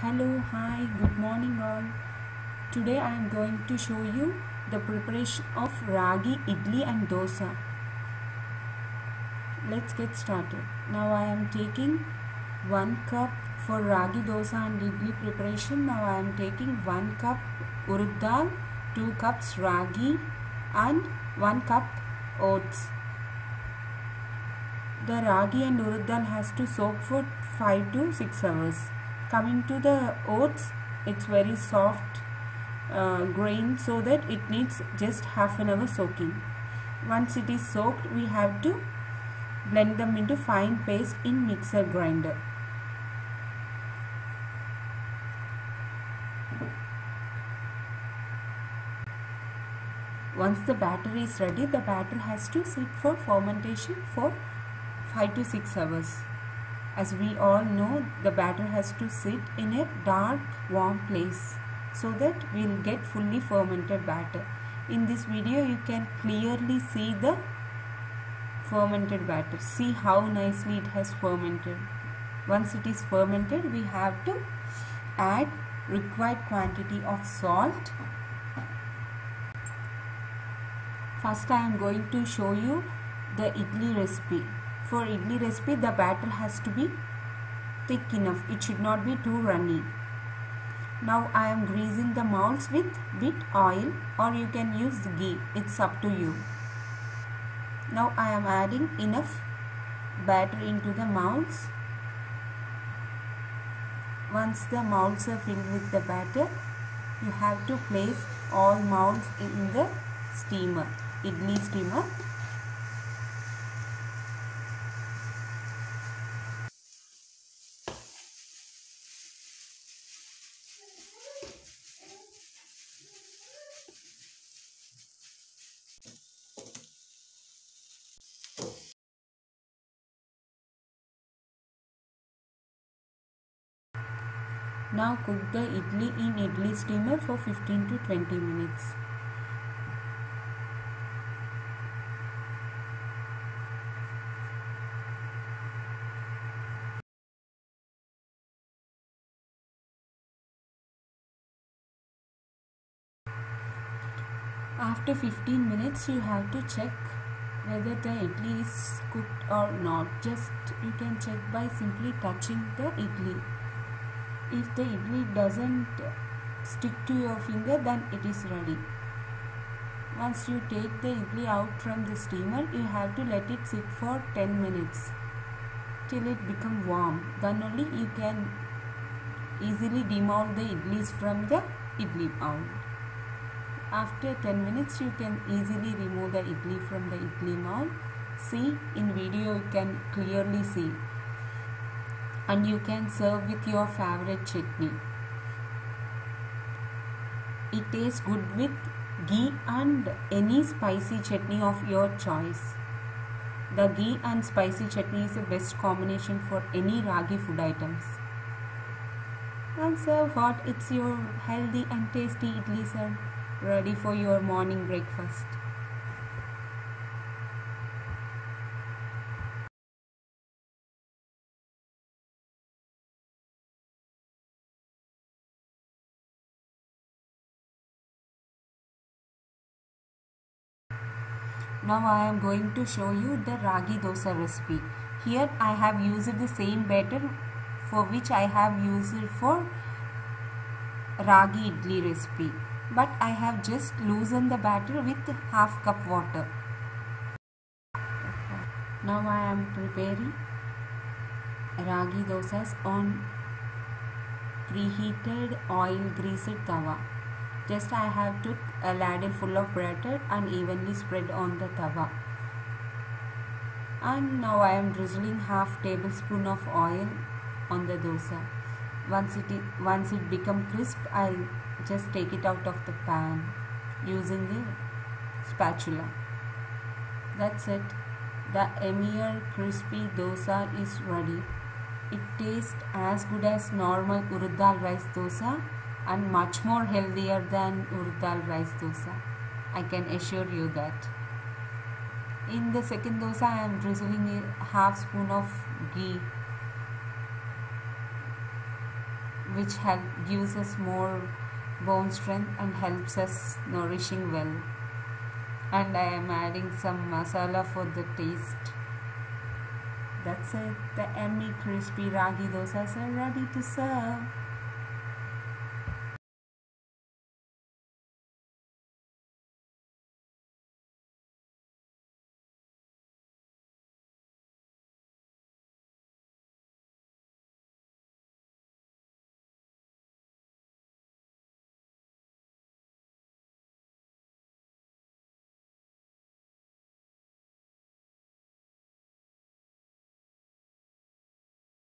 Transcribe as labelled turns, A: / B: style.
A: Hello, hi, good morning all. Today I am going to show you the preparation of ragi idli and dosa. Let's get started. Now I am taking 1 cup for ragi dosa and idli preparation. Now I am taking 1 cup urud dal, 2 cups ragi and 1 cup oats. The ragi and urud dal has to soak for 5 to 6 hours coming to the oats it's very soft uh, grain so that it needs just half an hour soaking. Once it is soaked we have to blend them into fine paste in mixer grinder. Once the batter is ready the batter has to sit for fermentation for 5 to 6 hours as we all know the batter has to sit in a dark warm place so that we'll get fully fermented batter. In this video you can clearly see the fermented batter. See how nicely it has fermented. Once it is fermented we have to add required quantity of salt. First I am going to show you the idli recipe for idli recipe the batter has to be thick enough. It should not be too runny. Now I am greasing the molds with bit oil or you can use ghee. It's up to you. Now I am adding enough batter into the molds. Once the molds are filled with the batter you have to place all molds in the steamer idli steamer Now cook the idli in idli steamer for 15 to 20 minutes. After 15 minutes you have to check whether the idli is cooked or not. Just you can check by simply touching the idli if the idli doesn't stick to your finger then it is ready. Once you take the idli out from the steamer you have to let it sit for 10 minutes till it become warm. Then only you can easily demold the idlis from the idli mold after 10 minutes you can easily remove the idli from the idli mold. See in video you can clearly see and you can serve with your favorite chutney. It tastes good with ghee and any spicy chutney of your choice. The ghee and spicy chutney is the best combination for any ragi food items. And serve hot, it's your healthy and tasty idli sir, ready for your morning breakfast. Now I am going to show you the ragi dosa recipe. Here I have used the same batter for which I have used for ragi idli recipe. But I have just loosened the batter with half cup water. Now I am preparing ragi dosas on preheated oil greased tawa. Just I have took a ladle full of batter and evenly spread on the tawa. And now I am drizzling half tablespoon of oil on the dosa. Once it once it become crisp, I'll just take it out of the pan using a spatula. That's it. The emir crispy dosa is ready. It tastes as good as normal urud dal rice dosa and much more healthier than urud dal rice dosa. I can assure you that. In the second dosa, I am drizzling a half spoon of ghee which help gives us more bone strength and helps us nourishing well and I am adding some masala for the taste that's it the yummy crispy ragi dosas are ready to serve